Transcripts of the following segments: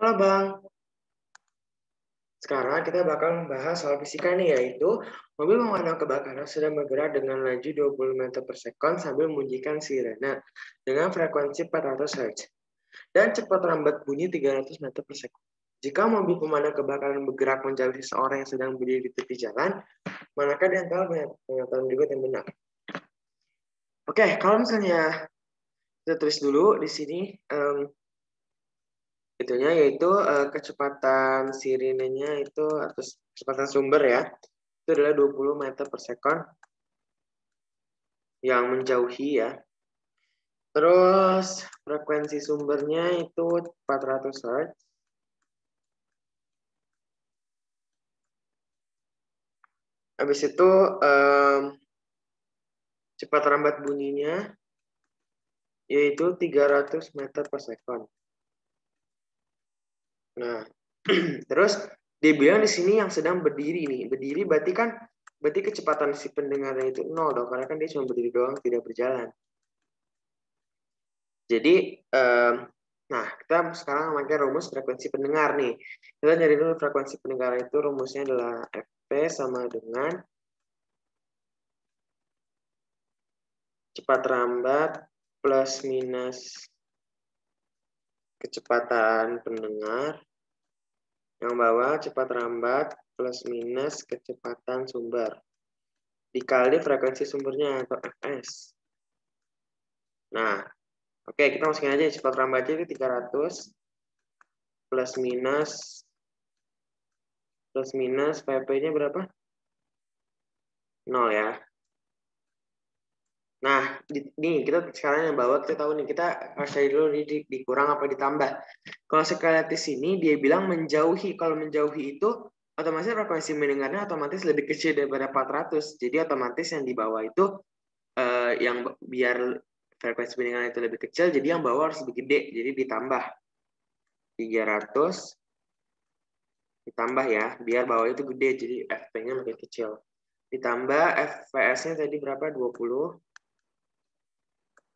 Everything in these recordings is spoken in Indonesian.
Halo Bang. Sekarang kita bakal membahas soal fisika nih, yaitu mobil pemadam kebakaran sedang bergerak dengan laju 20 meter per sekon sambil membunyikan sirene dengan frekuensi 400 Hz dan cepat lambat bunyi 300 meter per sekon. Jika mobil pemadam kebakaran bergerak menjauhi seseorang yang sedang berdiri di tepi jalan, manakah di antara pernyataan berikut yang benar? Oke, kalau misalnya kita tulis dulu di sini um, itunya yaitu uh, kecepatan sirinenya itu atau kecepatan sumber ya itu adalah 20 meter per sekon yang menjauhi ya. Terus frekuensi sumbernya itu 400 Hz habis itu um, cepat rambat bunyinya yaitu 300 meter per sekon Nah, terus dia bilang di sini yang sedang berdiri nih. Berdiri berarti kan berarti kecepatan si pendengarnya itu nol dong, karena kan dia cuma berdiri doang, tidak berjalan. Jadi, um, nah kita sekarang memakai rumus frekuensi pendengar nih. Kita nyari dulu frekuensi pendengar itu rumusnya adalah FP sama dengan cepat rambat plus minus kecepatan pendengar yang bawah cepat rambat plus minus kecepatan sumber. Dikali frekuensi sumbernya atau Fs. Nah, oke okay, kita masukin aja cepat rambatnya itu 300 plus minus plus minus PP-nya berapa? 0 ya. Nah, nih kita sekarang yang bawa kita tahu nih kita harus cari dulu nih di, dikurang apa ditambah. Kalau sekalian di sini dia bilang menjauhi. Kalau menjauhi itu otomatis frekuensi mendengarnya otomatis lebih kecil daripada 400. Jadi otomatis yang di bawah itu uh, yang biar frekuensi mendengarnya itu lebih kecil, jadi yang bawah harus lebih gede. Jadi ditambah 300 ditambah ya, biar bawah itu gede jadi FP-nya makin kecil. Ditambah FPS-nya tadi berapa? 20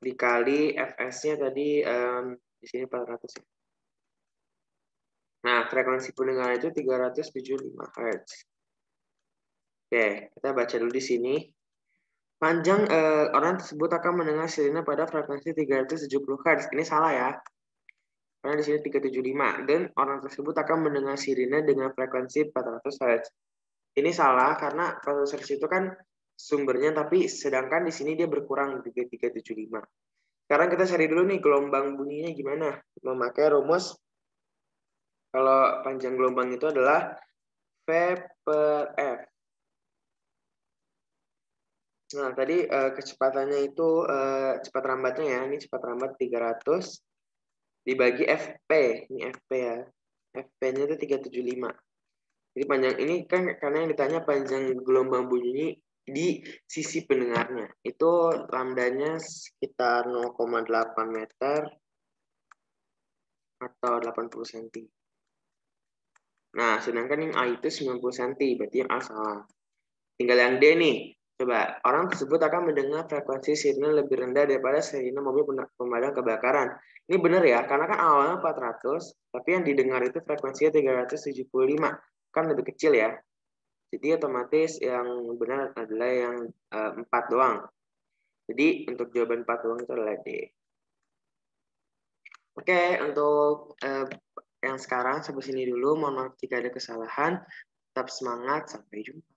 dikali Fs-nya tadi um, di sini 400 ya. Nah, frekuensi pendengaran itu 375 Hz. Oke, kita baca dulu di sini. Panjang eh, orang tersebut akan mendengar sirine pada frekuensi 370 Hz. Ini salah ya. Karena di sini 375 dan orang tersebut akan mendengar sirine dengan frekuensi 400 Hz. Ini salah karena 400 Hz itu kan sumbernya, tapi sedangkan di sini dia berkurang di 375. Sekarang kita cari dulu nih gelombang bunyinya gimana. Memakai rumus kalau panjang gelombang itu adalah V per F. Nah, tadi uh, kecepatannya itu uh, cepat rambatnya ya. Ini cepat rambat 300 dibagi FP. Ini FP ya. FP-nya itu 375. Jadi panjang ini kan karena yang ditanya panjang gelombang bunyi di sisi pendengarnya. Itu lambdanya sekitar 0,8 meter atau 80 cm. Nah, sedangkan yang A itu 90 cm, berarti yang A salah. Tinggal yang D nih. Coba, orang tersebut akan mendengar frekuensi sirine lebih rendah daripada sirine mobil pemadam kebakaran. Ini benar ya, karena kan awalnya 400, tapi yang didengar itu frekuensinya 375. Kan lebih kecil ya. Jadi otomatis yang benar adalah yang uh, doang. Jadi untuk jawaban empat doang itu adalah D. Oke, untuk uh, yang sekarang sampai sini dulu. Mohon maaf jika ada kesalahan. Tetap semangat. Sampai jumpa.